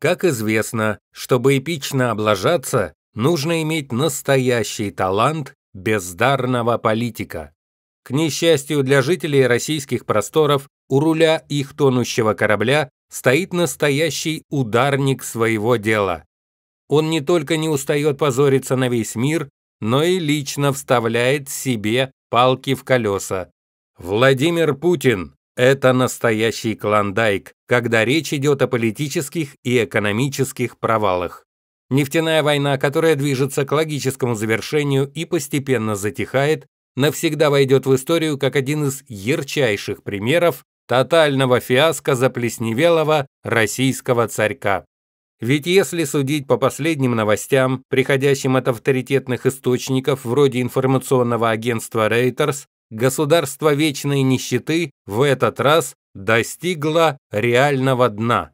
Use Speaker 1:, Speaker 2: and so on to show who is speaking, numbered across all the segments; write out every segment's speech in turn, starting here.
Speaker 1: Как известно, чтобы эпично облажаться, нужно иметь настоящий талант бездарного политика. К несчастью для жителей российских просторов, у руля их тонущего корабля стоит настоящий ударник своего дела. Он не только не устает позориться на весь мир, но и лично вставляет себе палки в колеса. Владимир Путин – это настоящий клондайк, когда речь идет о политических и экономических провалах. Нефтяная война, которая движется к логическому завершению и постепенно затихает, навсегда войдет в историю как один из ярчайших примеров тотального фиаско заплесневелого российского царька. Ведь если судить по последним новостям, приходящим от авторитетных источников вроде информационного агентства Reuters, государство вечной нищеты в этот раз достигло реального дна.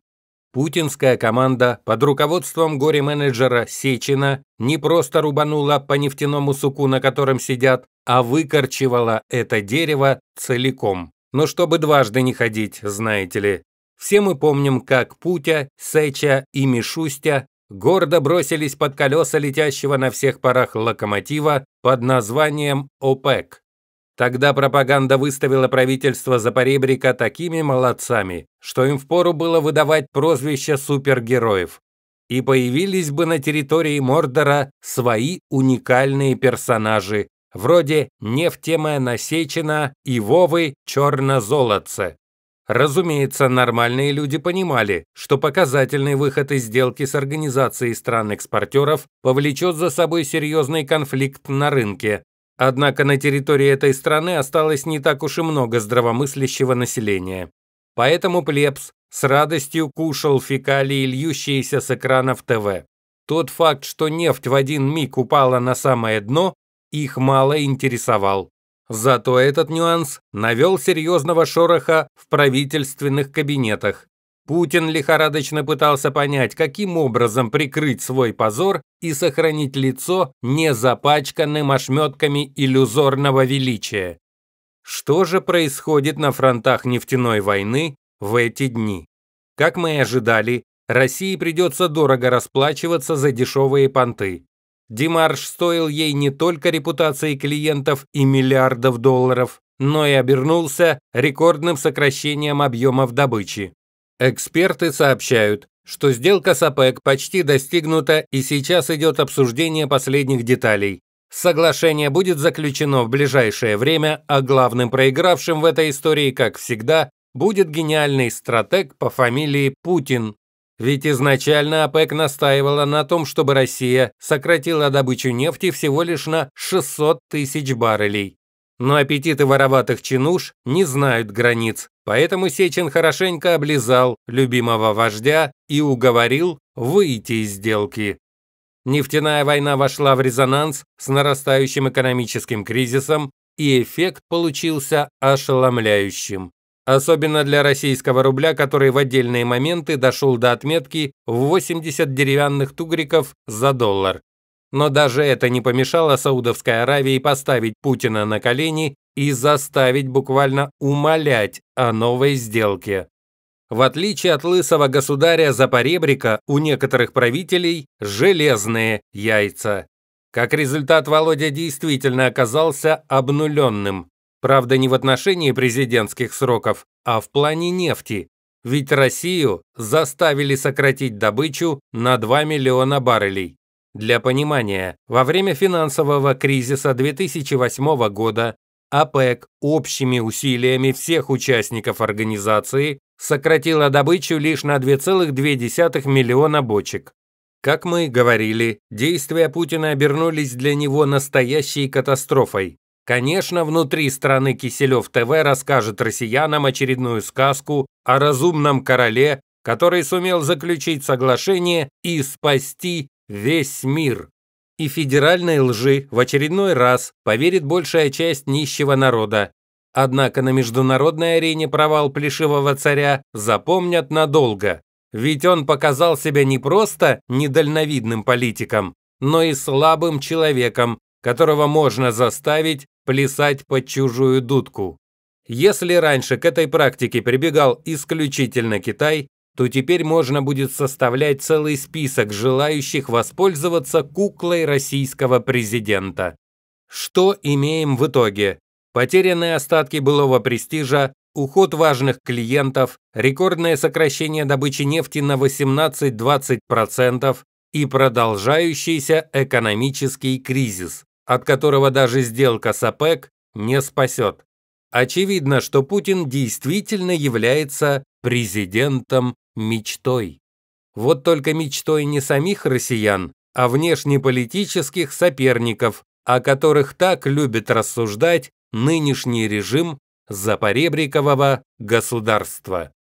Speaker 1: Путинская команда под руководством горе-менеджера Сечина не просто рубанула по нефтяному суку, на котором сидят, а выкорчевала это дерево целиком. Но чтобы дважды не ходить, знаете ли. Все мы помним, как Путя, Сеча и Мишустя гордо бросились под колеса летящего на всех парах локомотива под названием ОПЕК. Тогда пропаганда выставила правительство Запоребрика такими молодцами, что им впору было выдавать прозвища супергероев. И появились бы на территории Мордора свои уникальные персонажи, вроде Нефтемена Сечина и Вовы Чернозолотце. Разумеется, нормальные люди понимали, что показательный выход из сделки с организацией стран-экспортеров повлечет за собой серьезный конфликт на рынке, Однако на территории этой страны осталось не так уж и много здравомыслящего населения. Поэтому плебс с радостью кушал фекалии, льющиеся с экранов ТВ. Тот факт, что нефть в один миг упала на самое дно, их мало интересовал. Зато этот нюанс навел серьезного шороха в правительственных кабинетах. Путин лихорадочно пытался понять, каким образом прикрыть свой позор и сохранить лицо, не запачканным ошметками иллюзорного величия. Что же происходит на фронтах нефтяной войны в эти дни? Как мы и ожидали, России придется дорого расплачиваться за дешевые понты. Димарш стоил ей не только репутации клиентов и миллиардов долларов, но и обернулся рекордным сокращением объемов добычи. Эксперты сообщают, что сделка с ОПЕК почти достигнута и сейчас идет обсуждение последних деталей. Соглашение будет заключено в ближайшее время, а главным проигравшим в этой истории, как всегда, будет гениальный стратег по фамилии Путин. Ведь изначально ОПЕК настаивала на том, чтобы Россия сократила добычу нефти всего лишь на 600 тысяч баррелей. Но аппетиты вороватых чинуш не знают границ, поэтому Сечин хорошенько облизал любимого вождя и уговорил выйти из сделки. Нефтяная война вошла в резонанс с нарастающим экономическим кризисом, и эффект получился ошеломляющим. Особенно для российского рубля, который в отдельные моменты дошел до отметки в 80 деревянных тугриков за доллар. Но даже это не помешало Саудовской Аравии поставить Путина на колени и заставить буквально умолять о новой сделке. В отличие от лысого государя Запоребрика, у некоторых правителей железные яйца. Как результат, Володя действительно оказался обнуленным. Правда, не в отношении президентских сроков, а в плане нефти. Ведь Россию заставили сократить добычу на 2 миллиона баррелей. Для понимания, во время финансового кризиса 2008 года ОПЕК общими усилиями всех участников организации сократила добычу лишь на 2,2 миллиона бочек. Как мы говорили, действия Путина обернулись для него настоящей катастрофой. Конечно, внутри страны Киселев ТВ расскажет россиянам очередную сказку о разумном короле, который сумел заключить соглашение и спасти весь мир. И федеральной лжи в очередной раз поверит большая часть нищего народа. Однако на международной арене провал плешивого царя запомнят надолго. Ведь он показал себя не просто недальновидным политиком, но и слабым человеком, которого можно заставить плясать под чужую дудку. Если раньше к этой практике прибегал исключительно Китай, то теперь можно будет составлять целый список желающих воспользоваться куклой российского президента. Что имеем в итоге? Потерянные остатки былого престижа, уход важных клиентов, рекордное сокращение добычи нефти на 18-20% и продолжающийся экономический кризис, от которого даже сделка с ОПЕК не спасет. Очевидно, что Путин действительно является президентом мечтой. Вот только мечтой не самих россиян, а внешнеполитических соперников, о которых так любит рассуждать нынешний режим запоребрикового государства.